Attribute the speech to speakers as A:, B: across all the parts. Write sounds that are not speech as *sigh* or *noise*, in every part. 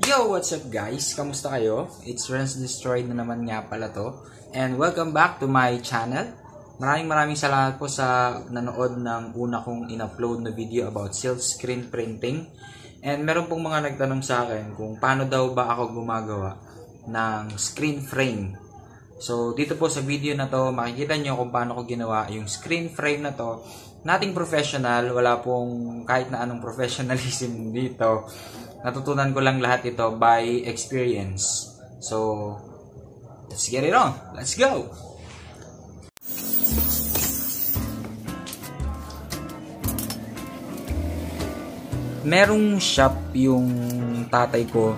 A: Yo, what's up guys? Kamusta kayo? It's Renz Destroyed na naman nga pala to. And welcome back to my channel. Maraming maraming salamat po sa nanood ng una kong in-upload na video about silk-screen printing. And meron pong mga nagtanong sa akin kung paano daw ba ako gumagawa ng screen frame. So, dito po sa video na to, makikita nyo kung paano ko ginawa yung screen frame na to. Nating professional, wala pong kahit na anong professionalism *laughs* dito. Natutunan ko lang lahat ito by experience. So, let's get it on. Let's go! Merong shop yung tatay ko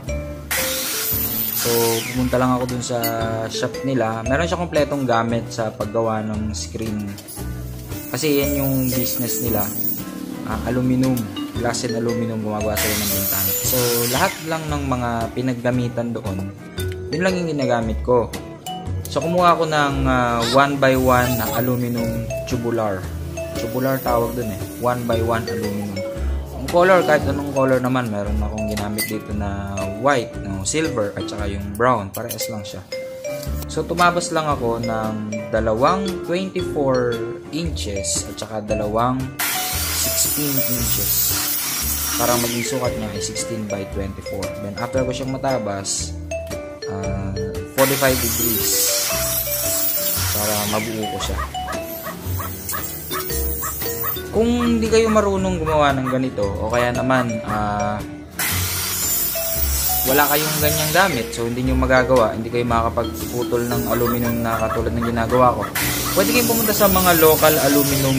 A: So, pumunta lang ako dun sa shop nila. Meron siya kompletong gamit sa paggawa ng screen. Kasi yan yung business nila. Uh, aluminum. Glass and aluminum gumagawa sila ng bintana. So, lahat lang ng mga pinaggamitan doon, yun lang yung ginagamit ko. So, kumuha ako ng 1 uh, by 1 na aluminum tubular. Tubular tawag dun eh. 1 by 1 aluminum. Ang color, kahit anong color naman, meron akong ginamit dito na white, no, silver, at saka yung brown. Parehas lang siya. So, tumabas lang ako ng dalawang 24 inches at saka dalawang 16 inches. Parang maging sukat niya ay 16 by 24. Then, after ko siyang matabas, uh, 45 degrees para mabuo ko siya. Kung hindi kayo marunong gumawa ng ganito, o kaya naman, ah, uh, wala kayong ganyang gamit so hindi nyo magagawa hindi kayo makakapagputol ng aluminum na katulad ng ginagawa ko pwede kayong pumunta sa mga local aluminum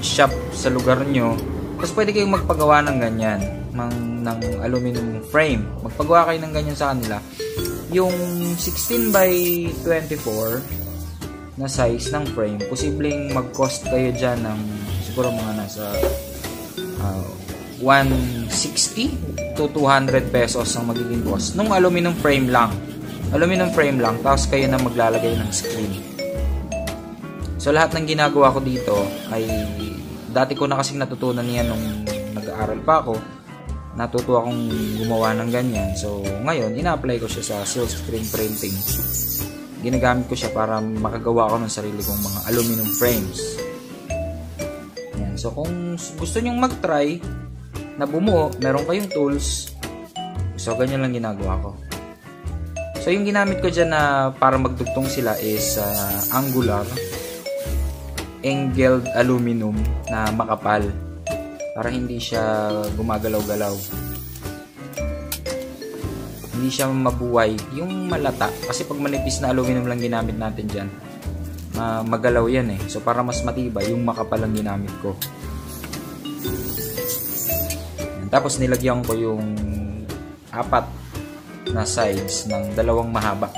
A: shop sa lugar nyo. Tapos pwede kayong magpagawa ng ganyan ng, ng aluminum frame. Magpagawa kayo ng ganyan sa kanila. Yung 16 by 24 na size ng frame posibleng mag cost kayo dyan ng siguro mga nasa uh, 160 to 200 pesos ang magiging cost nung aluminum frame lang. Aluminum frame lang tapos kayo na maglalagay ng screen so lahat ng ginagawa ko dito ay dati ko na kasing natutunan yan nung nag-aaral pa ako natuto akong gumawa ng ganyan so ngayon ina-apply ko siya sa silk screen printing ginagamit ko siya para makagawa ko ng sarili kong mga aluminum frames yan. so kung gusto nyong mag-try na bumuo, meron kayong tools. So, ganyan lang ginagawa ko. So, yung ginamit ko dyan na para magdugtong sila is uh, angular angled aluminum na makapal para hindi siya gumagalaw-galaw. Hindi siya mabuhay. Yung malata, kasi pag manipis na aluminum lang ginamit natin dyan, uh, magalaw yan eh. So, para mas matibay, yung makapal ang ginamit ko. Tapos nilagyan ko yung apat na sides ng dalawang mahaba.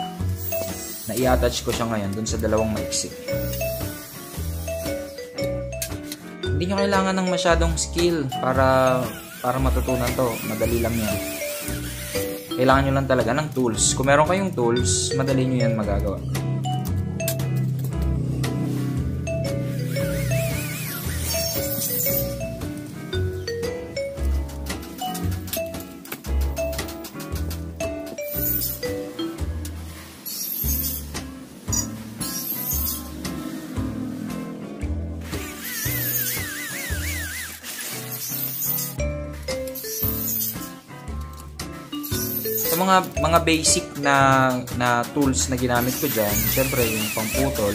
A: Na i-attach ko siya ngayon dun sa dalawang maiksi. Hindi nyo kailangan ng masyadong skill para para matutunan to. Madali lang yan. Kailangan nyo lang talaga ng tools. Kung meron kayong tools, madali nyo yan magagawa. Sa mga mga basic na na tools na ginamit ko diyan, syempre yung pamputol,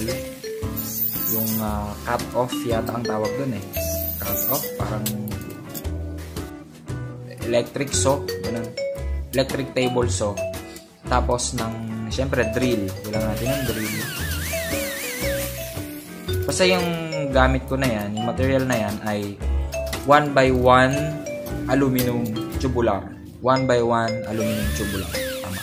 A: yung uh, cut off yata ang tawag doon eh. Cut off parang electric saw, ganun. Electric table saw. Tapos ng syempre drill, bilang natin ng drill. Basta yung gamit ko na yan, yung material na yan ay 1 by 1 aluminum tubular. 1 by 1 aluminum tube lang. Tama.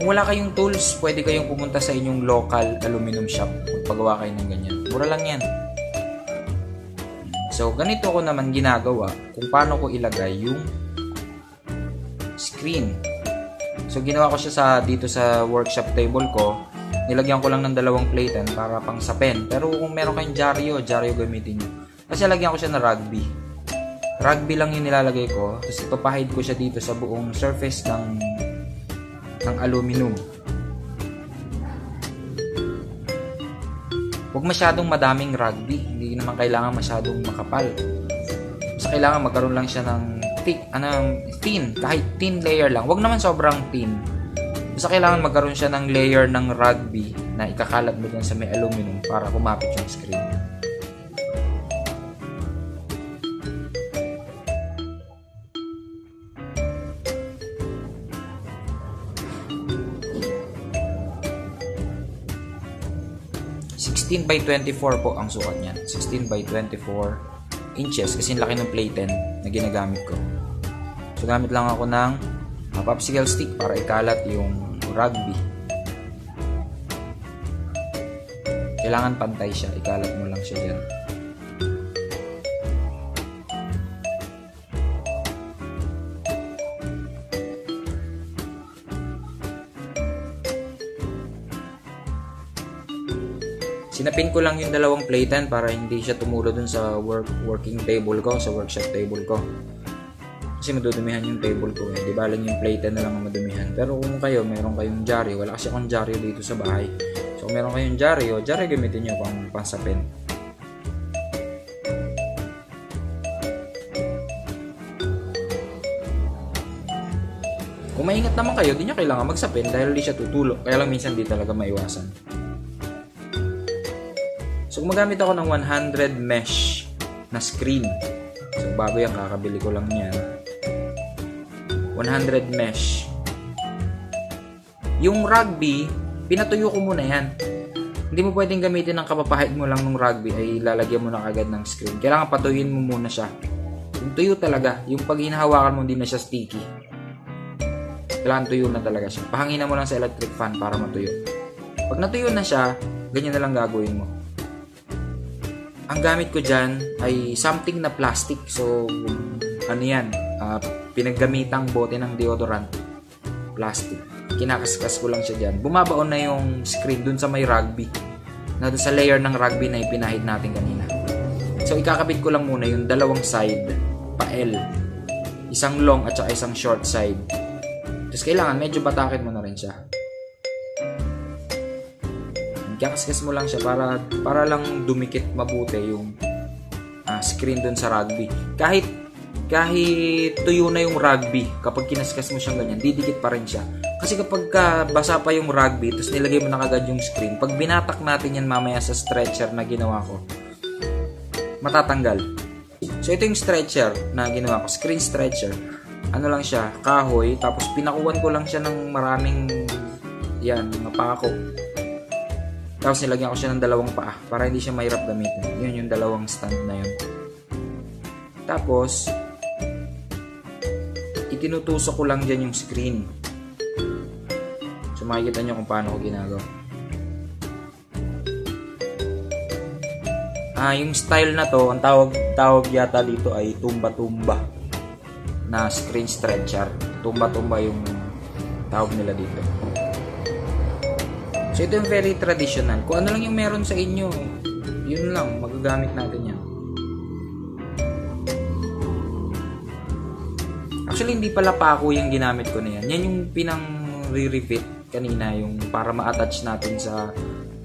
A: Kung wala kayong tools, pwede kayong pumunta sa inyong local aluminum shop. Magpagawa kayo ng ganyan. Mura lang yan. So, ganito ko naman ginagawa kung paano ko ilagay yung screen. So, ginawa ko siya sa dito sa workshop table ko Nilagyan ko lang ng dalawang plate para pang sa pen. Pero kung meron kayong dyaryo, dyaryo gamitin nyo. Kasi lagyan ko siya ng rugby. Rugby lang yung nilalagay ko. Tapos ipapahid ko siya dito sa buong surface ng ng aluminum. Huwag masyadong madaming rugby. Hindi naman kailangan masyadong makapal. Basta kailangan magkaroon lang siya ng thick, ano, thin, kahit thin layer lang. Huwag naman sobrang thin Basta kailangan magkaroon siya ng layer ng rugby na ikakalat mo dun sa may aluminum para kumapit yung screen. by 24 po ang sukat niyan. 16 by 24 inches kasi laki ng plate 10 na ginagamit ko. So gamit lang ako ng uh, popsicle stick para ikalat yung rugby. Kailangan pantay siya. Ikalat mo lang siya dyan. Sinapin ko lang yung dalawang playtan para hindi siya tumulo dun sa work, working table ko, sa workshop table ko kasi madudumihan yung table ko eh. Di ba lang yung plate na lang ang madumihan. Pero kung kayo, meron kayong dyaryo, wala kasi akong dyaryo dito sa bahay. So kung meron kayong dyaryo, dyaryo gamitin nyo pang pansapin. Kung maingat naman kayo, di nyo kailangan magsapin dahil di siya tutulo. Kaya lang minsan di talaga maiwasan. So gumagamit ako ng 100 mesh na screen. So bago yan, kakabili ko lang yan. 100 mesh. Yung rugby, pinatuyo ko muna yan. Hindi mo pwedeng gamitin ng kapapahid mo lang ng rugby ay lalagyan mo na kagad ng screen. Kailangan patuyuin mo muna siya. Yung tuyo talaga, yung pag hinahawakan mo hindi na siya sticky. Kailangan tuyo na talaga siya. Pahanginan mo lang sa electric fan para matuyo. Pag natuyo na siya, ganyan na lang gagawin mo. Ang gamit ko dyan ay something na plastic. So, ano yan? Uh, pinaggamitang bote ng deodorant. Plastic. Kinakaskas ko lang siya dyan. Bumabaon na yung screen dun sa may rugby. Na dun sa layer ng rugby na ipinahid natin kanina. So ikakabit ko lang muna yung dalawang side pa L. Isang long at saka isang short side. Tapos kailangan medyo batakit mo na rin siya. Kakaskas mo lang siya para para lang dumikit mabuti yung uh, screen dun sa rugby. Kahit kahit tuyo na yung rugby, kapag kinaskas mo siyang ganyan, didikit pa rin siya. Kasi kapag ka basa pa yung rugby, tapos nilagay mo na kagad yung screen, pag binatak natin yan mamaya sa stretcher na ginawa ko, matatanggal. So ito yung stretcher na ginawa ko, screen stretcher. Ano lang siya, kahoy, tapos pinakuan ko lang siya ng maraming yan, mga pako. Tapos nilagyan ko siya ng dalawang paa para hindi siya mahirap gamitin. Yun yung dalawang stand na yun. Tapos, itinutusok ko lang dyan yung screen. So makikita nyo kung paano ko ginagawa. Ah, yung style na to, ang tawag tawag yata dito ay tumba-tumba na screen stretcher. Tumba-tumba yung tawag nila dito. So ito yung very traditional. Kung ano lang yung meron sa inyo, yun lang, magagamit natin yan. Actually, hindi pala pako yung ginamit ko na yan. Yan yung pinang re-refit kanina, yung para ma-attach natin sa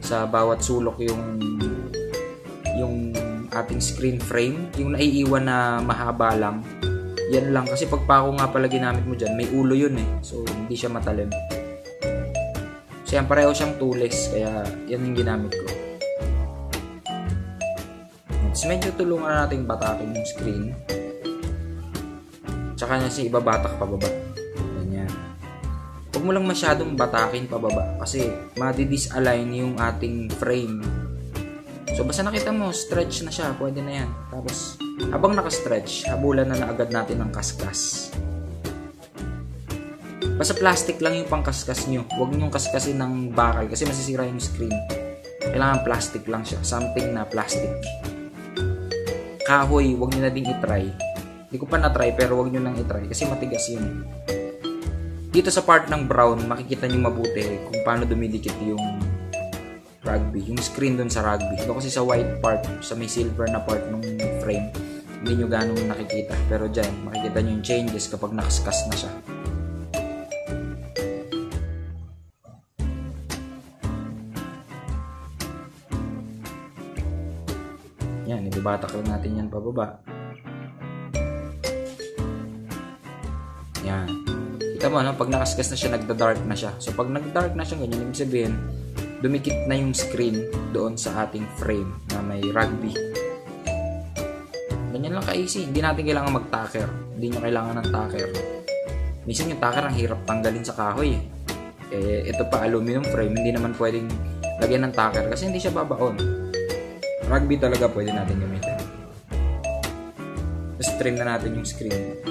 A: sa bawat sulok yung yung ating screen frame, yung naiiwan na mahaba lang. Yan lang. Kasi pag pako nga pala ginamit mo dyan, may ulo yun eh. So, hindi siya matalim. So, yan, pareho siyang tools. Kaya, yan yung ginamit ko. So, medyo tulungan natin batakin yung screen. Tsaka niya si ibabatak pababa. Ganyan. Huwag mo lang masyadong batakin pababa kasi madi-disalign yung ating frame. So basta nakita mo, stretch na siya, pwede na yan. Tapos, habang naka-stretch, habulan na na agad natin ng kaskas. Basta plastic lang yung pangkaskas nyo. Huwag nyo kaskasin ng bakal kasi masisira yung screen. Kailangan plastic lang siya. Something na plastic. Kahoy, huwag nyo na ding itry hindi ko pa na-try pero wag nyo nang i-try kasi matigas yun. Dito sa part ng brown, makikita nyo mabuti kung paano dumidikit yung rugby. Yung screen dun sa rugby. Ito kasi sa white part, sa may silver na part ng frame, hindi nyo ganong nakikita. Pero dyan, makikita nyo yung changes kapag nakaskas na siya. Yan, ibabatak lang natin yan pababa. Yan. Kita mo, no? pag nakaskas na siya, nagda-dark na siya. So, pag nag-dark na siya, ganyan, ibig sabihin, dumikit na yung screen doon sa ating frame na may rugby. Ganyan lang ka-easy. Hindi natin kailangan mag-tacker. Hindi nyo kailangan ng tacker. Minsan yung tacker ang hirap tanggalin sa kahoy. Eh. eh, ito pa aluminum frame, hindi naman pwedeng lagyan ng tacker kasi hindi siya babaon. Rugby talaga pwede natin gamitin. Tapos trim na natin yung screen.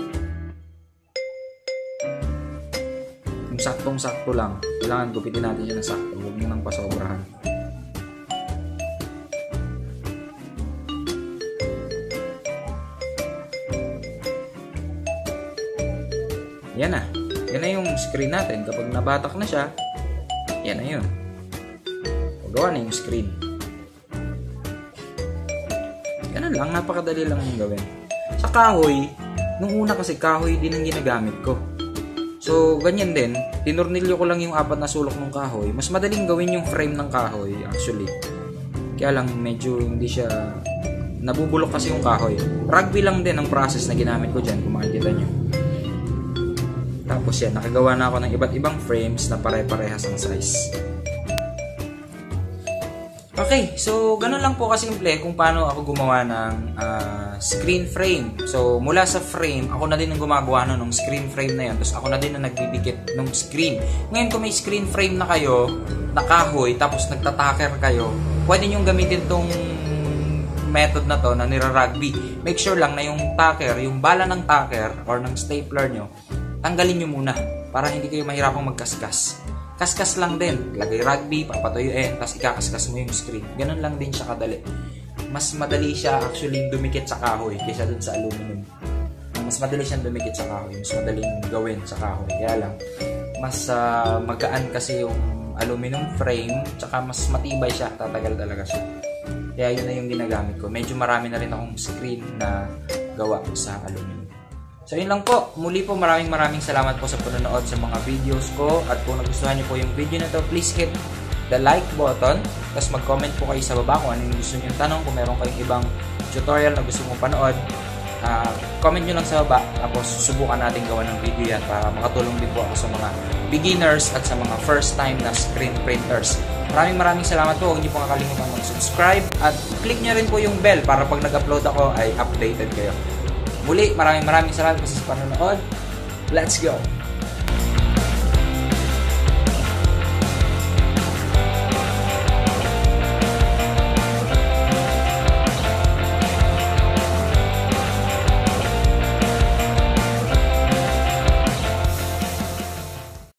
A: Saktong-sakto lang. Kailangan gupitin natin siya ng sakto. Huwag nyo nang pasobrahan. Yan na. Yan na yung screen natin. Kapag nabatak na siya, yan na yun. Gawa na yung screen. Ganun lang, napakadali lang yung gawin. Sa kahoy, nung una kasi kahoy din ang ginagamit ko. So, ganyan din. Tinurnilyo ko lang yung apat na sulok ng kahoy. Mas madaling gawin yung frame ng kahoy, actually. Kaya lang, medyo hindi siya... Nabubulok kasi yung kahoy. Rugby lang din ang process na ginamit ko dyan, kung makikita nyo. Tapos yan, nakagawa na ako ng iba't ibang frames na pare-parehas ang size. Okay, so ganun lang po kasi simple kung paano ako gumawa ng uh, screen frame. So mula sa frame, ako na din ang gumagawa no, ng screen frame na yan. Tapos ako na din ang nagbibigit ng screen. Ngayon kung may screen frame na kayo, nakahoy, tapos nagtataker kayo, pwede nyo gamitin tong method na to na nira-rugby. Make sure lang na yung tacker, yung bala ng tacker or ng stapler nyo, tanggalin nyo muna para hindi kayo mahirapang magkaskas. Kaskas lang din. Lagay rugby, papatuyuin, tapos ikakaskas mo yung screen. Ganun lang din siya kadali. Mas madali siya actually dumikit sa kahoy kaysa dun sa aluminum. Mas madali siyang dumikit sa kahoy. Mas madaling gawin sa kahoy. Kaya lang, mas uh, magaan kasi yung aluminum frame, tsaka mas matibay siya. Tatagal talaga siya. Kaya yun na yung ginagamit ko. Medyo marami na rin akong screen na gawa sa aluminum. So yun lang po. Muli po maraming maraming salamat po sa panonood sa mga videos ko. At kung nagustuhan niyo po yung video na to, please hit the like button. Tapos mag-comment po kayo sa baba kung ano yung gusto niyo tanong. Kung meron kayong ibang tutorial na gusto mong panood, uh, comment nyo lang sa baba. Tapos susubukan natin gawa ng video yan para makatulong din po ako sa mga beginners at sa mga first time na screen printers. Maraming maraming salamat po. Huwag niyo po kakalimutan mag-subscribe at click nyo rin po yung bell para pag nag-upload ako ay updated kayo. Muli, maraming maraming salamat sa panonood. Let's go!